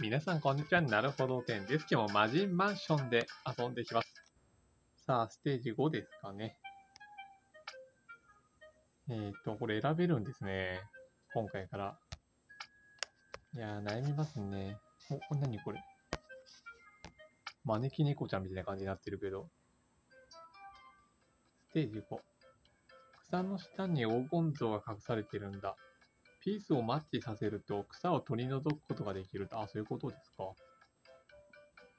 皆さん、こんにちは。なるほど店です。今日も魔人マンションで遊んでいきます。さあ、ステージ5ですかね。えっ、と、これ選べるんですね。今回から。いやー、悩みますね。お、これ何これ。招き猫ちゃんみたいな感じになってるけど。ステージ5。草の下に黄金像が隠されてるんだ。ピースをマッチさせると草を取り除くことができると。あ、そういうことですか。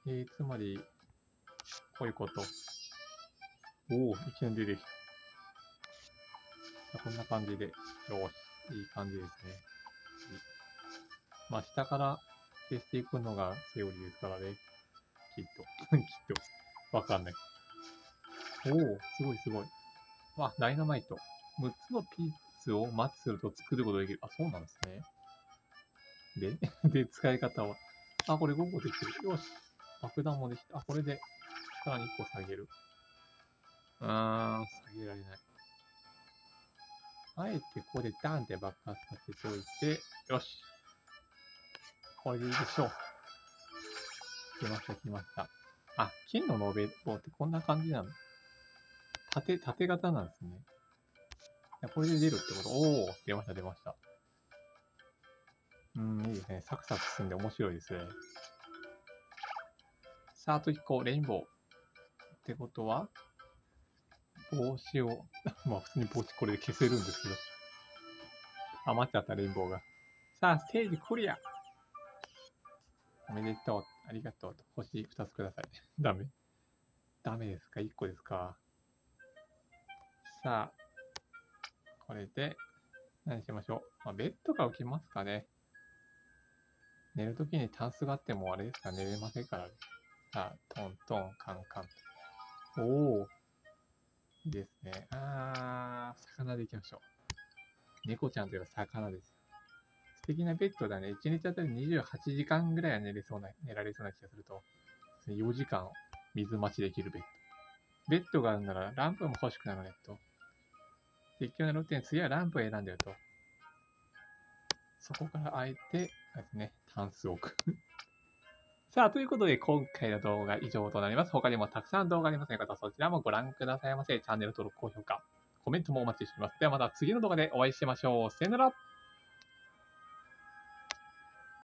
えー、つまり、こういうこと。おお、いきなり出てきた。こんな感じで。よし、いい感じですね。まあ、下から消していくのがセオリーですからね。きっと。きっと。わかんない。おお、すごいすごい。わ、ダイナマイト。6つのピースをマッチすると作ることができる。あ、そうなんですね。で、で、使い方は。あ、これ5個できてる。よし。爆弾もできた。あ、これで、さらに1個下げる。うーん、下げられない。あえてここでダンって爆発させておいて、よし。これでいいでしょう。来ました、来ました。あ、金の延べ棒ってこんな感じなの縦、縦型なんですね。これで出るってことおお出ました、出ました。うん、いいですね。サクサク進んで面白いですね。さあ、あと1個、レインボー。ってことは、帽子を、まあ普通に帽子これで消せるんですけど。余っちゃった、レインボーが。さあ、ステージクリアおめでとう。ありがとうと。星2つください。ダメダメですか ?1 個ですか？さあ、これで、何しましょう。まあ、ベッドが置きますかね。寝るときにタンスがあってもあれですか寝れませんから。あ、トントン、カンカン。おお。いいですね。あー、魚でいきましょう。猫ちゃんといえば魚です。素敵なベッドだね。1日あたり28時間ぐらいは寝れそうな、寝られそうな気がすると。4時間水待ちできるベッド。ベッドがあるならランプも欲しくなるねと。実況のルーティン、次はランプを選んでると。そこからあえて、あれですね、タンスを置く。さあ、ということで、今回の動画以上となります。他にもたくさん動画ありますので、そちらもご覧くださいませ。チャンネル登録、高評価、コメントもお待ちしております。ではまた次の動画でお会いしましょう。さよなら